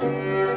Música